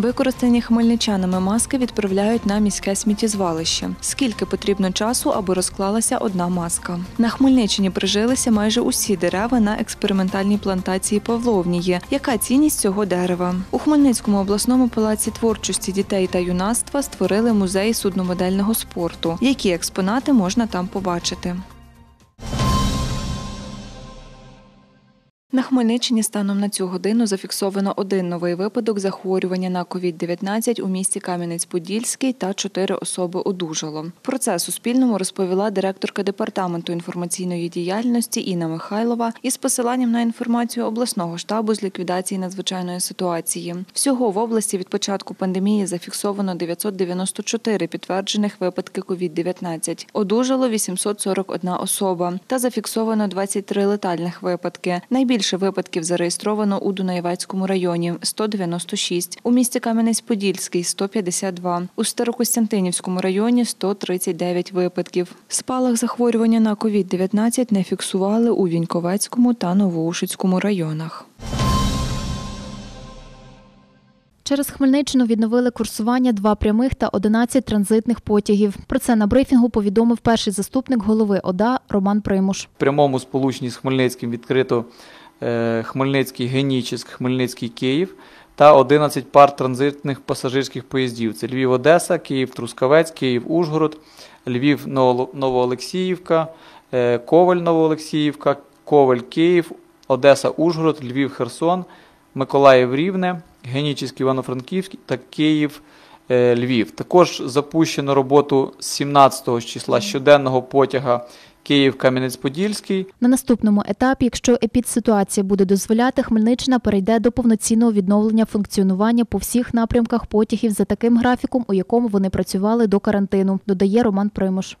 Використані хмельничанами маски відправляють на міське сміттєзвалище. Скільки потрібно часу, аби розклалася одна маска? На Хмельниччині прижилися майже усі дерева на експериментальній плантації Павловнії. Яка цінність цього дерева? У Хмельницькому обласному палаці творчості дітей та юнацтва створили музей судномодельного спорту. Які експонати можна там побачити? На Хмельниччині станом на цю годину зафіксовано один новий випадок захворювання на COVID-19 у місті Кам'янець-Подільський та чотири особи одужало. Про це Суспільному розповіла директорка департаменту інформаційної діяльності Інна Михайлова із посиланням на інформацію обласного штабу з ліквідації надзвичайної ситуації. Всього в області від початку пандемії зафіксовано 994 підтверджених випадки COVID-19. Одужало 841 особа та зафіксовано 23 летальних випадки. Найбільше випадків зареєстровано у Дунаєвецькому районі 196, у місті Кам'янець-Подільський 152, у Старокостянтинівському районі 139 випадків. Спалах захворювання на COVID-19 не фіксували у Віньковецькому та Новоушицькому районах. Через Хмельниччину відновили курсування два прямих та 11 транзитних потягів. Про це на брифінгу повідомив перший заступник голови ОДА Роман Примуш. В прямому сполученні з Хмельницьким відкрито Хмельницький Генічеськ, Хмельницький Київ та 11 пар транзитних пасажирських поїздів. Це Львів-Одеса, Київ-Трускавець, Київ-Ужгород, Львів-Новоолексіївка, е, Коваль-Новоолексіївка, Коваль-Київ, Одеса-Ужгород, Львів-Херсон, Миколаїв-Рівне, Генічеськ Івано-Франківський та Київ. е, Львів. Також запущено роботу з 17 числа щоденного потяга Київ-Кам'янець-Подільський. На наступному етапі, якщо епідситуація буде дозволяти, Хмельниччина перейде до повноцінного відновлення функціонування по всіх напрямках потягів за таким графіком, у якому вони працювали до карантину, додає Роман Примуш.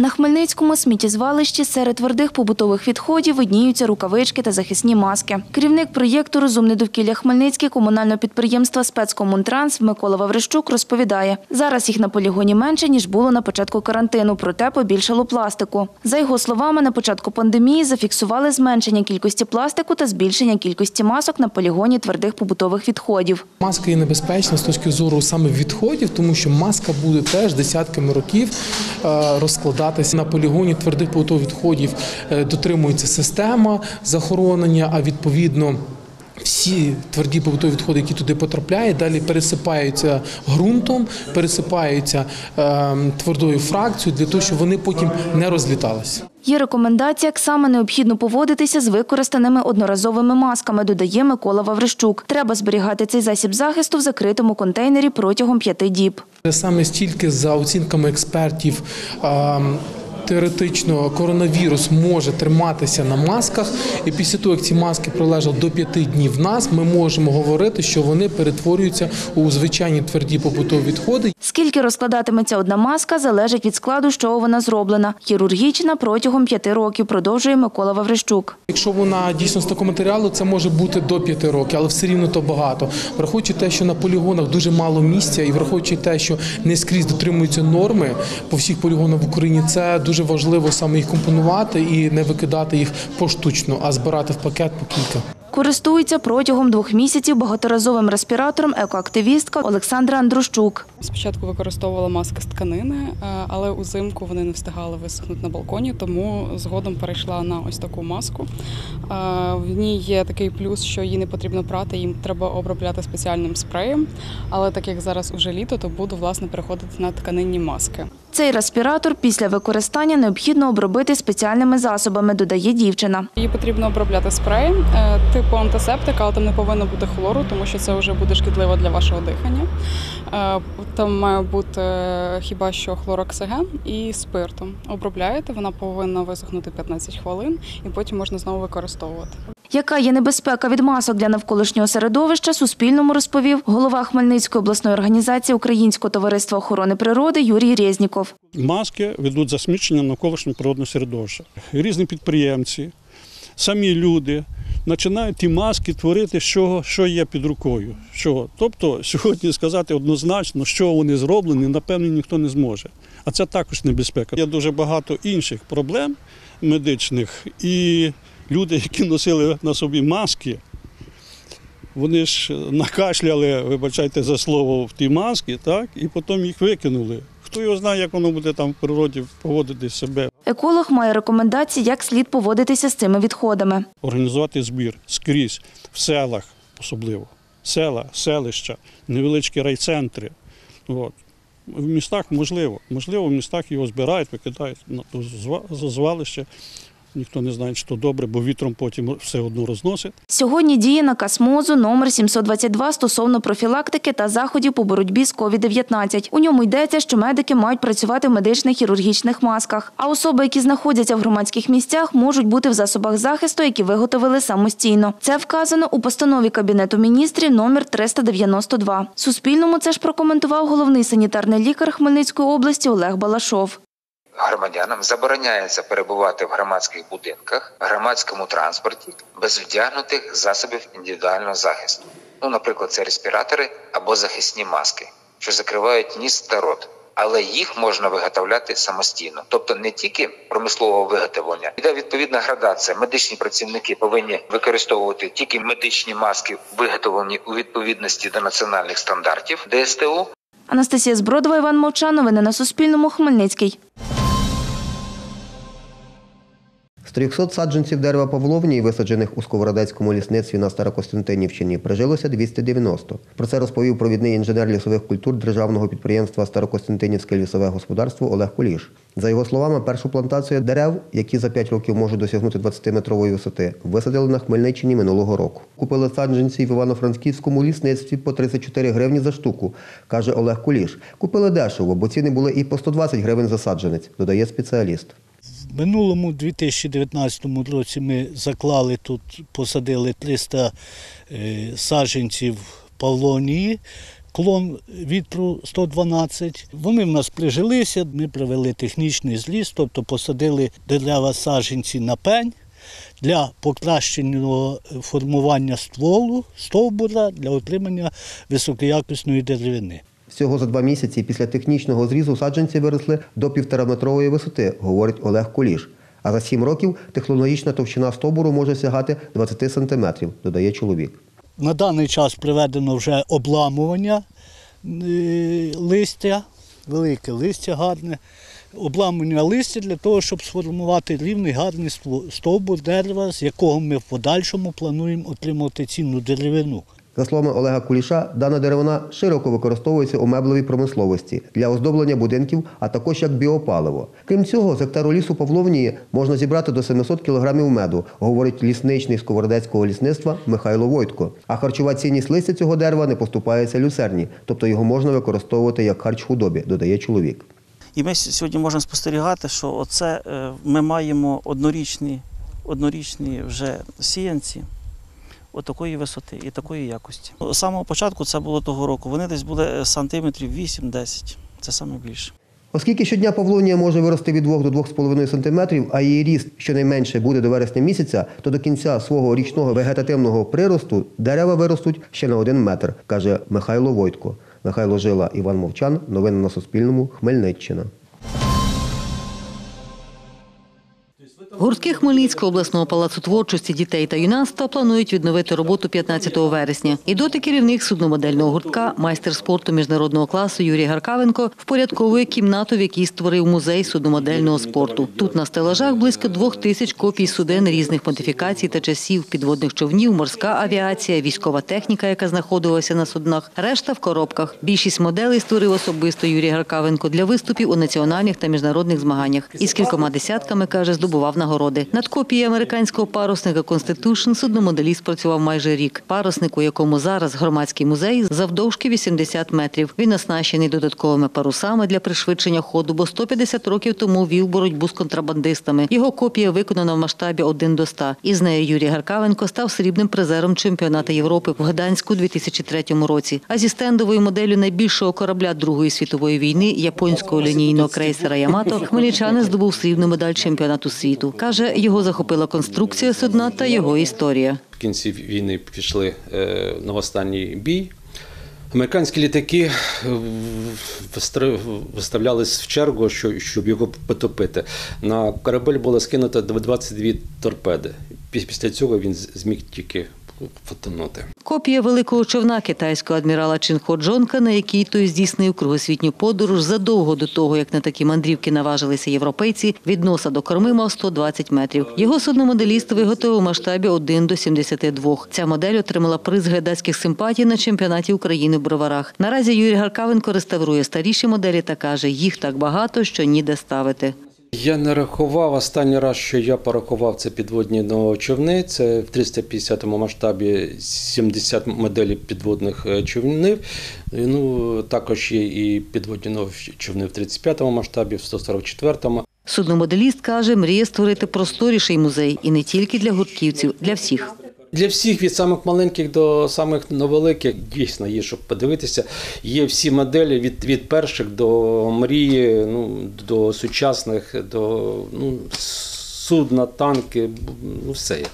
На Хмельницькому сміттєзвалищі серед твердих побутових відходів видніються рукавички та захисні маски. Керівник проєкту Розумне довкілля Хмельницький комунального підприємства Спецкомунтранс Микола Ваврищук розповідає, зараз їх на полігоні менше, ніж було на початку карантину, проте побільшало пластику. За його словами, на початку пандемії зафіксували зменшення кількості пластику та збільшення кількості масок на полігоні твердих побутових відходів. Маска є небезпечна з точки зору саме відходів, тому що маска буде теж десятками років е, розкладатися на полігоні твердих відходів. Е, Дотримується система захоронення, а відповідно. Всі тверді побутові відходи, які туди потрапляють, далі пересипаються ґрунтом, пересипаються е, твердою фракцією для того, щоб вони потім не розліталися. Є рекомендація, як саме необхідно поводитися з використаними одноразовими масками, додає Микола Ваврищук. Треба зберігати цей засіб захисту в закритому контейнері протягом п'яти діб. Саме стільки за оцінками експертів. Теоретично коронавірус може триматися на масках, і після того, як ці маски пролежать до п'яти днів в нас, ми можемо говорити, що вони перетворюються у звичайні тверді побутові відходи. Скільки розкладатиметься одна маска, залежить від складу, з чого вона зроблена. Хірургічна протягом п'яти років, продовжує Микола Ваврищук. Якщо вона дійсно з такого матеріалу, це може бути до п'яти років, але все рівно то багато. Враховуючи те, що на полігонах дуже мало місця, і враховуючи те, що не скрізь дотримуються норми по всіх полігонах в Україні, це дуже важливо саме їх компонувати і не викидати їх поштучно, а збирати в пакет по кілька. Користується протягом двох місяців багаторазовим респіратором екоактивістка Олександра Андрущук. Спочатку використовувала маски з тканини, е, але узимку вони не встигали висохнути на балконі, тому згодом перейшла на ось таку маску. Е, В ній є такий плюс, що її не потрібно прати, їм треба обробляти спеціальним спреєм. Але так як зараз уже літо, то буду власне переходити на тканинні маски. Цей респіратор після використання необхідно обробити спеціальними засобами, додає дівчина. Її потрібно обробляти спреєм е, типу антисептика, але там не повинно бути хлору, тому що це вже буде шкідливо для вашого дихання. Е, Там має бути е, хіба що хлороксиген і спиртом. Обробляєте, вона повинна висохнути 15 хвилин, і потім можна знову використовувати. Яка є небезпека від масок для навколишнього середовища, Суспільному розповів голова Хмельницької обласної організації Українського товариства охорони природи Юрій Резніков. Маски ведуть засмічення навколишнього природного середовища. Різні підприємці, самі люди починають ті маски творити, що, що є під рукою. Що? Тобто сьогодні сказати однозначно, що вони зроблені, напевно, ніхто не зможе. А це також небезпека. Є дуже багато інших проблем медичних, і люди, які носили на собі маски, вони ж накашляли, вибачайте за слово, в ті маски, так, і потім їх викинули. Хто його знає, як воно буде там в природі поводити себе. Еколог має рекомендації, як слід поводитися з цими відходами. Організувати збір скрізь, в селах особливо. Села, селища, невеличкі райцентри. От. В містах можливо. Можливо, в містах його збирають, викидають на звалище. Ніхто не знає, то добре, бо вітром потім все одно розносить. Сьогодні діє наказ МОЗу номер 722 стосовно профілактики та заходів по боротьбі з COVID-19. У ньому йдеться, що медики мають працювати в медичних хірургічних масках, а особи, які знаходяться в громадських місцях, можуть бути в засобах захисту, які виготовили самостійно. Це вказано у постанові Кабінету міністрів номер 392. Суспільному це ж прокоментував головний санітарний лікар Хмельницької області Олег Балашов. Громадянам забороняється перебувати в громадських будинках, громадському транспорті без вдягнутих засобів індивідуального захисту. Ну, наприклад, це респіратори або захисні маски, що закривають ніс та рот. Але їх можна виготовляти самостійно, тобто не тільки промислового виготовлення. Іде відповідна градація. Медичні працівники повинні використовувати тільки медичні маски, виготовлені у відповідності до національних стандартів ДСТУ, Анастасія Збродова, Іван Мовчан. Новини на Суспільному. Хмельницький. З 300 саджанців дерева павловні, висаджених у Сковородецькому лісництві на Старокостянтинівщині, прижилося 290. Про це розповів провідний інженер лісових культур державного підприємства Старокостянтинівське лісове господарство Олег Куліш. За його словами, першу плантацію дерев, які за 5 років можуть досягнути 20-метрової висоти, висадили на Хмельниччині минулого року. Купили саджанці в Івано-Франківському лісництві по 34 гривні за штуку, каже Олег Куліш. Купили дешево, бо ціни були і по 120 гривень за саджанець, додає спеціаліст. Минулому 2019 році ми заклали тут, посадили 300 е, саджанців павлонії, клон вітру 112. Вони в нас прижилися, ми провели технічний зліз, тобто посадили дерева саджанці на пень для покращеного формування стволу, стовбура для отримання високоякісної деревини. Всього за два місяці після технічного зрізу саджанці виросли до півтораметрової висоти, говорить Олег Куліш. А за сім років технологічна товщина стовбуру може сягати 20 сантиметрів, додає чоловік. На даний час проведено вже обламування е, листя, велике листя гарне, обламування листя для того, щоб сформувати рівний гарний стовбур дерева, з якого ми в подальшому плануємо отримати цінну деревину. За словами Олега Куліша, дана деревина широко використовується у меблевій промисловості для оздоблення будинків, а також як біопаливо. Крім цього, з гектару лісу Павловнії можна зібрати до 700 кілограмів меду, говорить лісничний Сковородецького лісництва Михайло Войтко. А харчова цінність листя цього дерева не поступається люцерні, тобто його можна використовувати як харч худобі, додає чоловік. І ми сьогодні можемо спостерігати, що оце е, ми маємо однорічні, однорічні вже сіянці отакої висоти і такої якості. З самого початку це було того року. Вони десь були е, сантиметрів 8-10. Це саме більше. Оскільки щодня павлонія може вирости від 2 до 2,5 см, а її ріст щонайменше буде до вересня місяця, то до кінця свого річного вегетативного приросту дерева виростуть ще на один метр, каже Михайло Войтко. Михайло Жила, Іван Мовчан. Новини на Суспільному. Хмельниччина. Гуртки Хмельницького обласного палацу творчості дітей та юнацтва планують відновити роботу 15 вересня. І доти керівник судномодельного гуртка, майстер спорту міжнародного класу Юрій Гаркавенко впорядковує кімнату, в якій створив музей судномодельного спорту. Тут на стелажах близько двох тисяч копій суден різних модифікацій та часів, підводних човнів, морська авіація, військова техніка, яка знаходилася на суднах, решта в коробках. Більшість моделей створив особисто Юрій Гаркавенко для виступів у національних та міжнародних змаганнях. Із кількома десятками, каже, здобував нагороди. Над копією американського парусника Constitution судномоделіст працював майже рік. Парусник, у якому зараз громадський музей, завдовжки 80 метрів. Він оснащений додатковими парусами для пришвидшення ходу, бо 150 років тому вів боротьбу з контрабандистами. Його копія виконана в масштабі 1 до 100. Із нею Юрій Гаркавенко став срібним призером чемпіонату Європи в Гданську у 2003 році. А зі стендовою моделлю найбільшого корабля Другої світової війни японського лінійного крейсера Ямато хмельничанин здобув срібну медаль чемпіонату світу. Каже, його захопила конструкція судна та його історія. В кінці війни пішли е, на останній бій. Американські літаки виставлялись в чергу, що- щоб його потопити. На корабель було скинуто 22 торпеди. Після цього він зміг тільки потонути. Копія великого човна китайського адмірала Чинхо Джонка, на якій той здійснив кругосвітню подорож задовго до того, як на такі мандрівки наважилися європейці, від носа до корми мав 120 метрів. Його судномоделіст виготовив у масштабі 1 до 72. Ця модель отримала приз глядацьких симпатій на чемпіонаті України в Броварах. Наразі Юрій Гаркавенко реставрує старіші моделі та каже, їх так багато, що ніде ставити. Я не рахував останній раз, що я порахував це підводні човни. Це в 350 масштабі 70 моделей підводних е, човнів. Ну також є і підводні човни в 35-му масштабі, в 144-му. Судномоделіст каже, мріє створити просторіший музей і не тільки для гуртківців, для всіх. Для всіх від самих маленьких до самих невеликих дійсно є, щоб подивитися. Є всі моделі від, від перших до мрії, ну до сучасних, до ну, судна, танки, ну все є.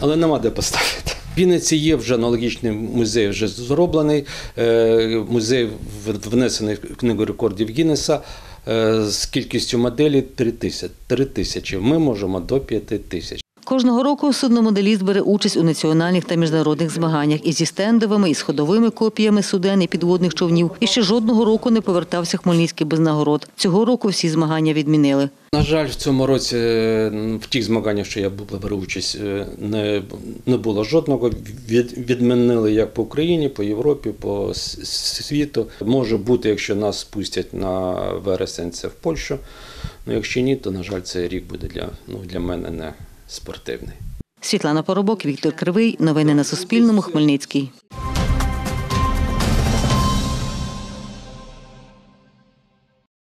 Але нема де поставити. В Вінниці є вже аналогічний музей, вже зроблений. Е, Музей внесений в книгу рекордів Гіннеса е, з кількістю моделей 3 тисячі. 3 тисячі. Ми можемо до 5 тисяч. Кожного року судномоделіст бере участь у національних та міжнародних змаганнях і зі стендовими, і з ходовими копіями суден і підводних човнів. І ще жодного року не повертався Хмельницький без нагород. Цього року всі змагання відмінили. На жаль, в цьому році в тих змаганнях, що я беру участь, е, не, не було жодного. Від, відмінили як по Україні, по Європі, по світу. Може бути, якщо нас спустять на вересень, це в Польщу. Ну, якщо ні, то на жаль, цей рік буде для, ну, для мене не спортивний. Світлана Поробок, Віктор Кривий. Новини на Суспільному. Хмельницький.